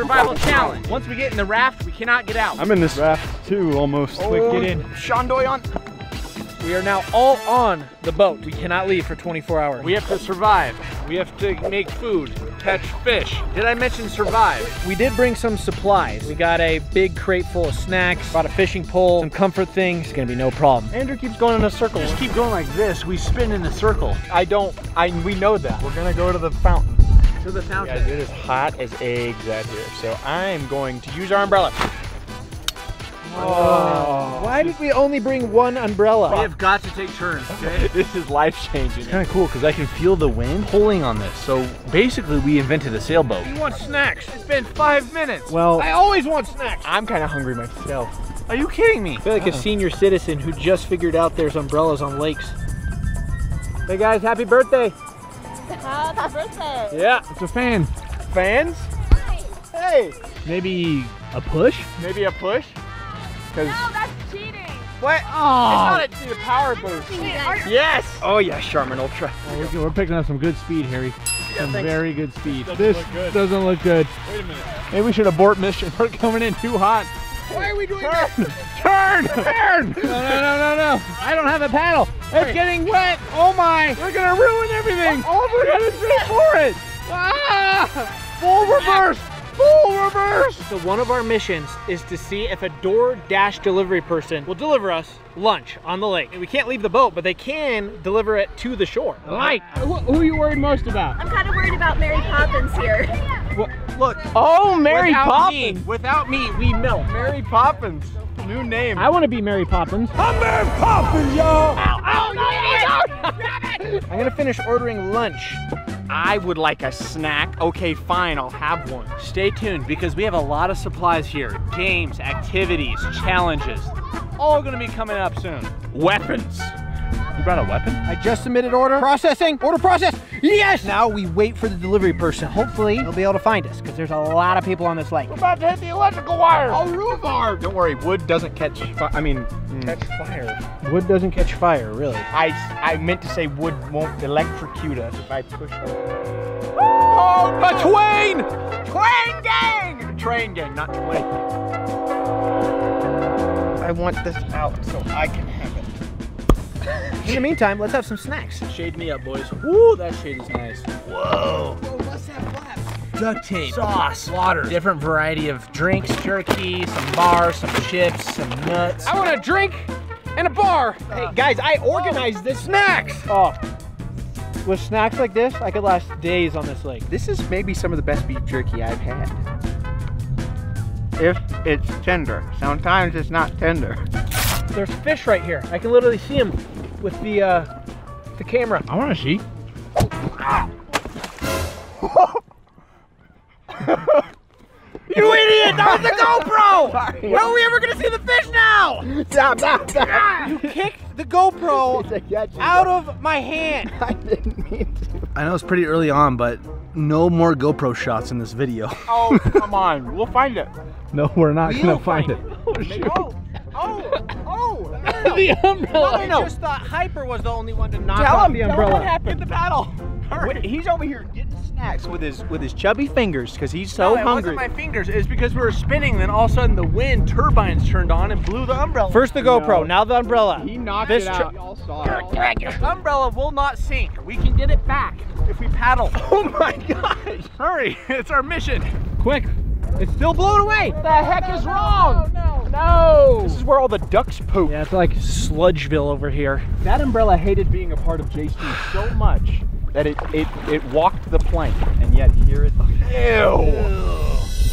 survival challenge. Once we get in the raft, we cannot get out. I'm in this raft too, almost. Oh, Quick, get in. Shondoy on. We are now all on the boat. We cannot leave for 24 hours. We have to survive. We have to make food, catch fish. Did I mention survive? We did bring some supplies. We got a big crate full of snacks, brought a fishing pole, some comfort things. It's gonna be no problem. Andrew keeps going in a circle. Just keep going like this. We spin in a circle. I don't, I, we know that. We're gonna go to the fountain. To the fountain. Guys, it is hot as eggs out here. So I'm going to use our umbrella. Oh. Why did we only bring one umbrella? We have got to take turns, okay? this is life changing. It's kind of cool because I can feel the wind pulling on this. So basically, we invented a sailboat. You want snacks? It's been five minutes. Well, I always want snacks. I'm kind of hungry myself. Are you kidding me? I feel like a uh-uh. senior citizen who just figured out there's umbrellas on lakes. Hey guys, happy birthday. Happy birthday. Yeah. It's a fan. Fans? Hey, Maybe a push? maybe a push? Because No, that's cheating. what? Oh. It's not a, it's a power boost. Yes. Oh yeah, Charmin Ultra. Oh, we're, we're picking up some good speed, Harry. Some thanks. very good speed. Doesn't this look good. doesn't look good. Wait a minute. Maybe we should abort mission. We're coming in too hot. Why are we doing Turn. Turn! Turn! No, no, no, no, no. I don't have a paddle. It's getting wet. Oh my. We're gonna ruin everything. All we're gonna straight for it. Ah! Full reverse. Full reverse. So one of our missions is to see if a DoorDash delivery person will deliver us lunch on the lake. And We can't leave the boat, but they can deliver it to the shore. Like, who, who are you worried most about? I'm kind of worried about Mary Poppins here. Look. Oh, Mary Without Poppins. me, without me, we melt. Mary Poppins. New name. I want to be Mary Poppins. I'm Mary Poppins, y'all. I'm gonna finish ordering lunch. I would like a snack. Okay, fine, I'll have one. Stay tuned because we have a lot of supplies here. Games, activities, challenges. All gonna be coming up soon. Weapons. You brought a weapon? I just submitted order. Processing. Order process. Yes! Now we wait for the delivery person. Hopefully they'll be able to find us because there's a lot of people on this lake. about to hit the electrical wire. Oh, rhubarb. Don't worry, wood doesn't catch fire. I mean, hmm. catch fire. Wood doesn't catch fire, really. I, I meant to say wood won't electrocute us if I push it. Oh, A oh. twain! Twain gang! Train gang, not twain. I want this out so I can have it. In the meantime, let's have some snacks. Shade me up, boys. Woo, that shade is nice. Whoa. Duct tape, sauce, water, different variety of drinks, jerky, some bars, some chips, some nuts. I want a drink and a bar. Hey guys, I organized this snacks. Oh, with snacks like this, I could last days on this lake. This is maybe some of the best beef jerky I've had. If it's tender. Sometimes it's not tender. There's fish right here. I can literally see them with the uh, the camera. I want to see. You idiot! That was the GoPro! When are we ever gonna see the fish now? Stop, stop, stop. You kicked the GoPro out of my hand. I didn't mean to. I know it's pretty early on, but no more GoPro shots in this video. Oh, come on. We'll find it. No, we're not We'll gonna find, find it. Oh, shoot. Oh, oh, the umbrella. I just thought Hyper was the only one to knock Tell off him the tell him umbrella. what happened. Get the paddle. Wait, He's over here getting snacks with his with his chubby fingers because he's so no, it hungry. wasn't my fingers. It's because we were spinning. Then all of a sudden, the wind turbines turned on and blew the umbrella. First the GoPro, now the umbrella. He knocked This it out. Y'all saw it. The umbrella will not sink. We can get it back if we paddle. oh my gosh! Hurry! It's our mission. Quick, it's still blown away. What the heck is wrong? No, no. This is where all the ducks poop. Yeah, it's like Sludgeville over here. That umbrella hated being a part of JC so much that it it it walked the plank, and yet here it. Ew.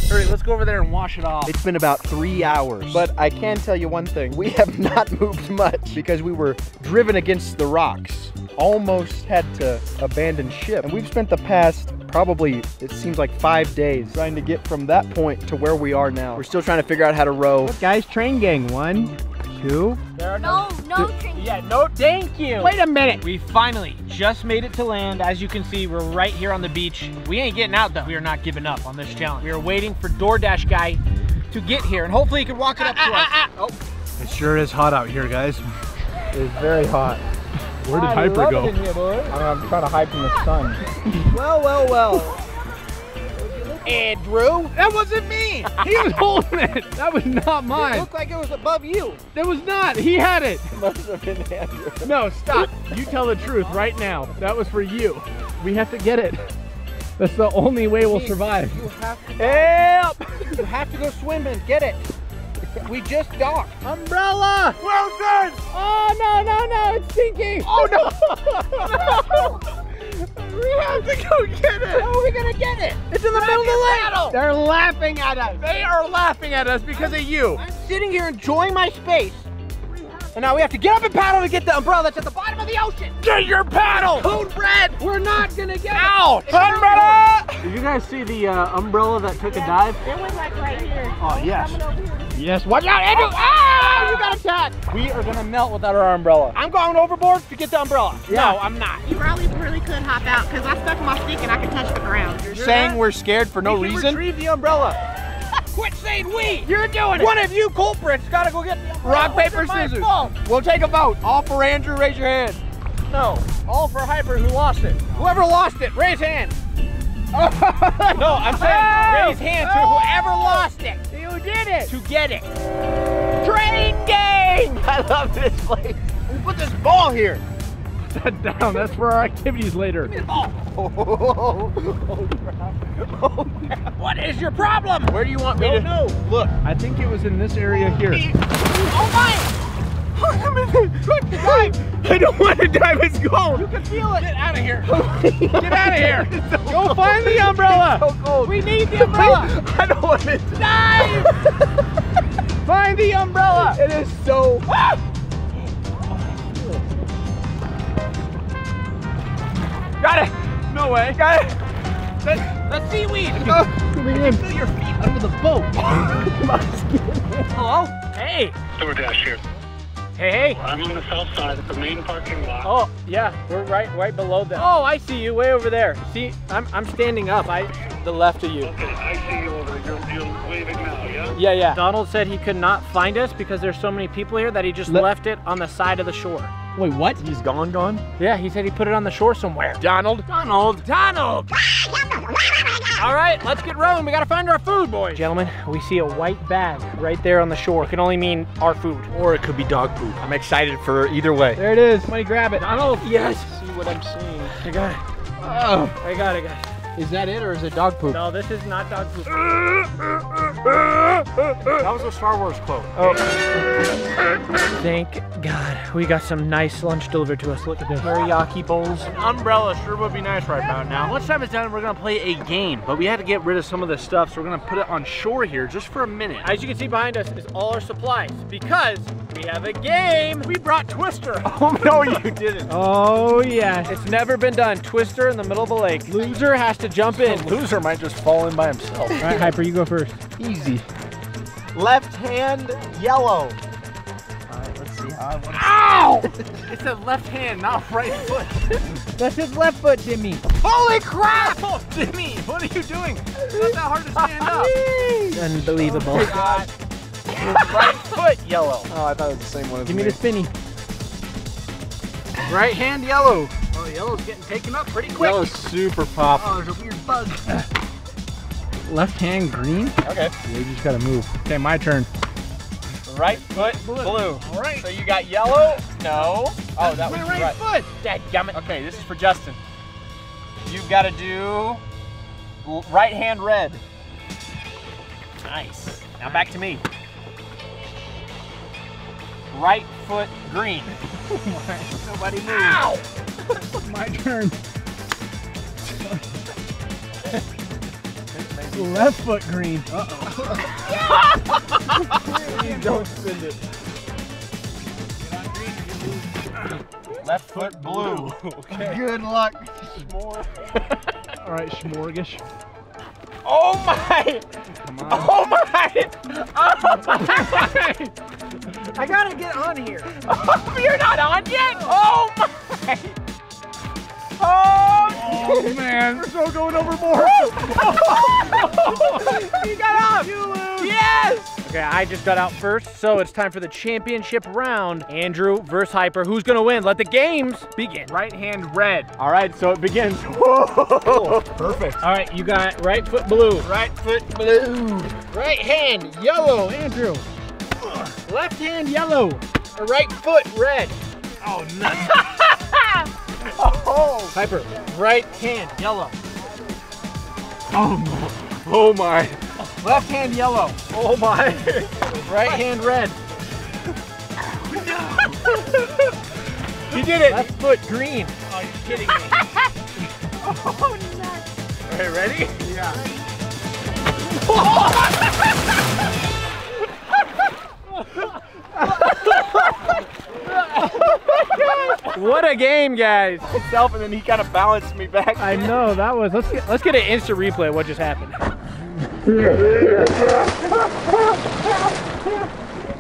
Hurry! Let's go over there and wash it off. It's been about three hours, but I can tell you one thing: we have not moved much because we were driven against the rocks. Almost had to abandon ship, and we've spent the past probably it seems like five days trying to get from that point to where we are now. We're still trying to figure out how to row. Guys, train gang. One, two. No, no train. Yeah, no, thank you. Wait a minute. We finally just made it to land. As you can see, we're right here on the beach. We ain't getting out though. We are not giving up on this challenge. We are waiting for DoorDash guy to get here, and hopefully he can walk it up to ah, ah, us. Ah, oh, It sure is hot out here, guys. It's very hot. Where did Hyper go? I'm, I'm trying to hide from the sun. well, well, well. Andrew. That wasn't me. He was holding it. That was not mine! It looked like it was above you. That was not. He had it. Must have been Andrew. No, stop. You tell the truth right now. That was for you. We have to get it. That's the only way we'll survive. You have to, Help! you have to go swimming. Get it. We just docked. Umbrella! Well done! Oh no no no! It's sinking! Oh no! we have to go get it! How are we gonna get it? It's in the middle of the lake! They're laughing at us! They are laughing at us because of you! I'm sitting here enjoying my space. And now we have to get up and paddle to get the umbrella that's at the bottom of the ocean. Get your paddle! Code red. We're not gonna get Out! it. Umbrella! Did you guys see the uh, umbrella that took a dive? It was like right here. Oh, yes. Coming. Yes, watch out, Andrew! Ah, you got attacked. We are gonna melt without our umbrella. I'm going overboard to get the umbrella. No, I'm not. You probably really could hop out because I stuck my stick and I could touch the ground. You're saying we're scared for no We can reason? Retrieve the umbrella. Quit saying we. You're doing it. One of you culprits gotta go get. Rock, paper, scissors. We'll take a vote. All for Andrew, raise your hand. No. All for Hyper who lost it. Whoever lost it, raise hand. No, I'm saying Oh! raise hand to Oh! whoever lost it. You did it. To get it. Train gang. I love this place. We put this ball here. Set down. That's for our activities later. Oh, What is your problem? Where do you want me Don't to? know. Look. I think it was in this area here. Oh my! Quick, dive! I don't want to dive. It's cold. You can feel it. Get out of here. Get out of here. Go find the umbrella. So cold. We need the umbrella. I don't want to dive! Find the umbrella. It is so. Ah! Got it. No way. Got it. The seaweed. Coming in. Feel your feet under the boat. Hello? Hey. DoorDash here. Hey, hey. I'm on the south side of the main parking lot. Oh, yeah, we're right right below them. Oh, I see you way over there. See, I'm I'm standing up. I the left of you. Okay, I see you over there. You're, you're waving now, yeah? Yeah, yeah. Donald said he could not find us because there's so many people here that he just Le- left it on the side of the shore. Wait, what? He's gone, gone. Yeah, he said he put it on the shore somewhere. Donald. Donald! Donald! All right, let's get rolling. We gotta find our food, boys. Gentlemen, we see a white bag right there on the shore. It can only mean our food. Or it could be dog poop. I'm excited for either way. There it is. Somebody grab it. Donald, yes. See what I'm seeing. I got it. Oh. I got it, guys. Is that it or is it dog poop? No, this is not dog food. That was a Star Wars quote. Oh. Thank God. We got some nice lunch delivered to us. Look at this. Teriyaki bowls. Umbrella sure would be nice right about now. Lunchtime is done, we're gonna play a game, but we had to get rid of some of this stuff, so we're gonna put it on shore here just for a minute. As you can see behind us is all our supplies because we have a game. We brought Twister. Oh no, you didn't. Oh, yeah. It's never been done. Twister in the middle of a lake. Loser has to jump in. Loser might just fall in by himself. All right, Hyper, you go first. Easy. Left hand yellow. Alright, let's see how I want Ow! It's a left hand, not right foot. That's his left foot, Jimmy. Holy crap! Oh, Jimmy, what are you doing? It's not that hard to stand up. Unbelievable. Oh, right foot yellow. Oh, I thought it was the same one as Give me the spinny. Right hand yellow. Oh, yellow's getting taken up pretty quick. Yellow's super pop. Oh, there's a weird bug. Left hand green? Okay. Yeah, you just gotta move. Okay, my turn. Right foot blue. All right. So you got yellow? No. Oh, that was My right right. foot. Dadgummit. Okay, this is for Justin. You've got to do right hand red. Nice. Now back to me. Right foot green. Nobody move. Ow! My turn. Left foot green. Please don't spin it. Left foot blue. Okay. Good luck. All right, Schmorgish. Oh my! Oh my! Oh my! I gotta get on here. Oh, you're not on yet? Oh my! Oh! Oh man, we're so going overboard. you got off! You lose! Yes! Okay, I just got out first, so it's time for the championship round. Andrew versus Hyper. Who's gonna win? Let the games begin. Right hand red. All right, so it begins. Whoa. Perfect. All right, you got right foot blue. Right foot blue. Right hand yellow, Andrew. Left hand yellow. Right foot red. Oh, nice. oh. Hyper, right hand yellow. Oh, oh my. Left hand yellow. Oh my. Right hand red. He did it. Left foot green. Oh, you're kidding me. Oh, nuts. All right, ready? Yeah. Oh what a game, guys! Itself, and then he kind of balanced me back. I know that was. Let's get let's get an instant replay of what just happened.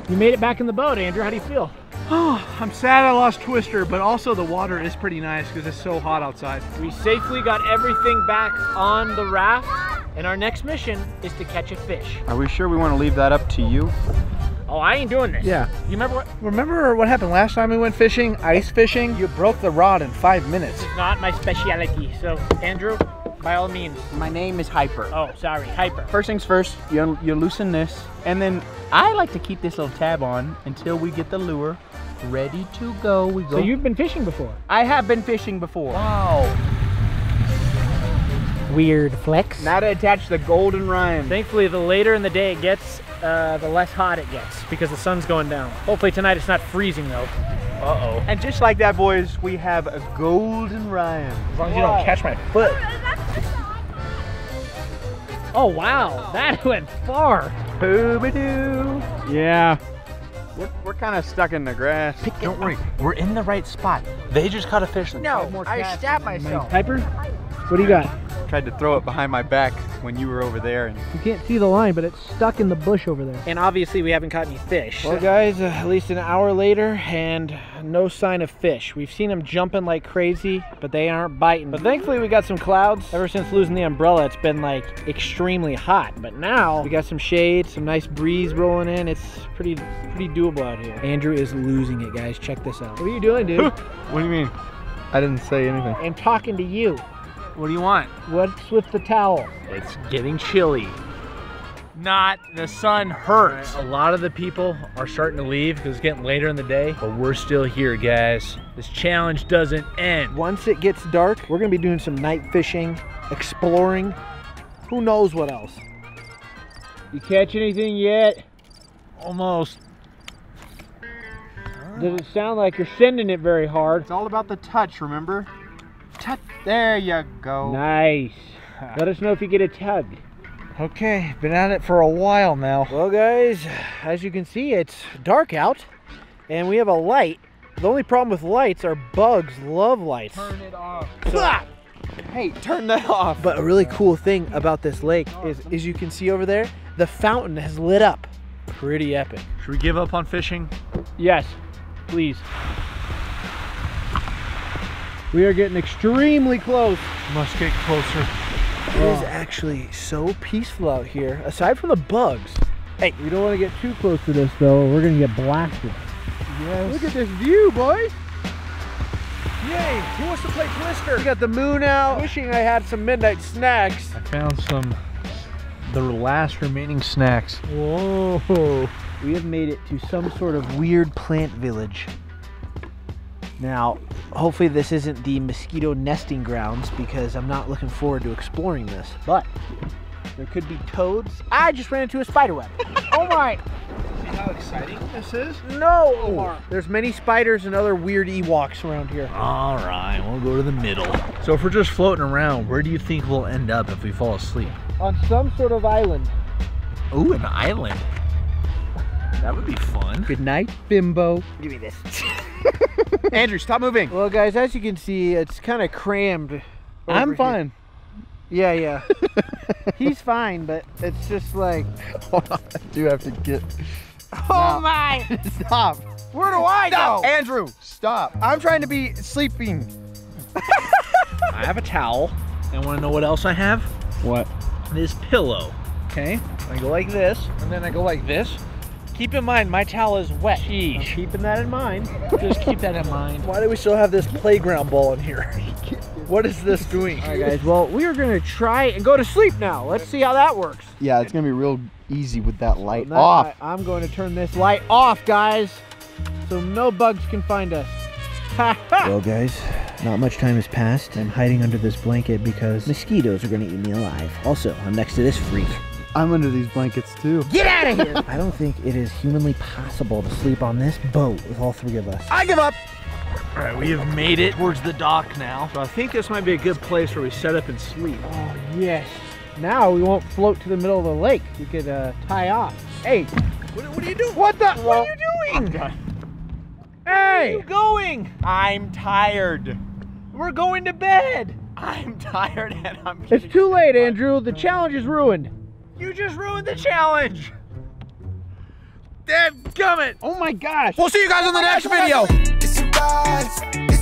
You made it back in the boat, Andrew. How do you feel? Oh, I'm sad I lost Twister, but also the water is pretty nice because it's so hot outside. We safely got everything back on the raft, and our next mission is to catch a fish. Are we sure we want to leave that up to you? Oh, I ain't doing this. Yeah. You remember what? Remember what happened last time we went fishing, ice fishing? You broke the rod in five minutes. It's not my speciality. So, Andrew, by all means. My name is Hyper. Oh, sorry, hyper. First things first, you, you loosen this, and then I like to keep this little tab on until we get the lure ready to go. We go. So you've been fishing before? I have been fishing before. Wow. Weird flex. Now to attach the golden Ryan. Thankfully, the later in the day it gets, uh, the less hot it gets because the sun's going down. Hopefully tonight it's not freezing though. Uh-oh. And just like that, boys, we have a golden Ryan. As long as you don't catch my foot. Oh wow, that went far. Boobadoo. Yeah. We're, we're kind of stuck in the grass. Don't worry, we're in the right spot. They just caught a fish. No, I stabbed myself. Hyper, what do you got? Tried to throw it behind my back when you were over there. And You can't see the line, but it's stuck in the bush over there. And obviously we haven't caught any fish. Well, guys, uh, at least an hour later, and no sign of fish. We've seen them jumping like crazy, but they aren't biting. But thankfully, we got some clouds. Ever since losing the umbrella, it's been like extremely hot. But now we got some shade, some nice breeze rolling in. It's pretty, pretty doable out here. Andrew is losing it, guys. Check this out. What are you doing, dude? what do you mean? I didn't say anything. I'm talking to you. What do you want? What's with the towel? It's getting chilly. Not the sun hurts. A lot of the people are starting to leave because it's getting later in the day, but we're still here, guys. This challenge doesn't end. Once it gets dark, we're gonna be doing some night fishing, exploring. Who knows what else? You catch anything yet? Almost. Does it sound like you're sending it very hard? It's all about the touch, remember? There you go. Nice. Let us know if you get a tug. Okay, been at it for a while now. Well, guys, as you can see, it's dark out, and we have a light. The only problem with lights are bugs love lights. Turn it off. Hey, turn that off. But a really cool thing about this lake is, as you can see over there, the fountain has lit up. Pretty epic. Should we give up on fishing? Yes, please. We are getting extremely close. Must get closer. It is ah. actually so peaceful out here, aside from the bugs. Hey, we don't want to get too close to this though. We're gonna get blasted. Yes. Look at this view, boys. Yay! Who wants to play Twister? We got the moon out. Wishing I had some midnight snacks. I found some, the last remaining snacks. Whoa! We have made it to some sort of weird plant village. Now, hopefully this isn't the mosquito nesting grounds because I'm not looking forward to exploring this. But there could be toads. I just ran into a spider web. oh my! See how exciting this is? No! There's many spiders and other weird Ewoks around here. All right, we'll go to the middle. So if we're just floating around, where do you think we'll end up if we fall asleep? On some sort of island. Ooh, an island. That would be fun. Good night, bimbo. Give me this. Andrew, stop moving. Well, guys, as you can see, it's kind of crammed. over I'm here. fine. Yeah, yeah. He's fine, but it's just like. Hold on, I do have to get. Oh my! Stop. Where do I Stop, go? Andrew. Stop. I'm trying to be sleeping. I have a towel. And want to know what else I have? What? This pillow. Okay. I go like this, and then I go like this, Keep in mind, my towel is wet. I'm keeping that in mind. Just keep that in mind. Why do we still have this playground ball in here? what is this doing? All right, guys. Well, we are gonna try and go to sleep now. Let's see how that works. Yeah, it's gonna be real easy with that light Now, off. I, am going to turn this light off, guys, so no bugs can find us. Well, guys, not much time has passed. I'm hiding under this blanket because mosquitoes are gonna eat me alive. Also, I'm next to this freak. I'm under these blankets too. Get out of here! I don't think it is humanly possible to sleep on this boat with all three of us. I give up. All right, we have made it towards the dock now. So I think this might be a good place where we set up and sleep. Oh yes. Now we won't float to the middle of the lake. We could uh, tie off. Hey, What, what are you doing? what the? What are you I'm doing? are you going? I'm tired. We're going to bed. I'm tired and I'm It's too late, Andrew. The challenge is ruined. You just ruined the challenge. Damn gummit. Oh my gosh. We'll see you guys on the oh next video. It's a rise.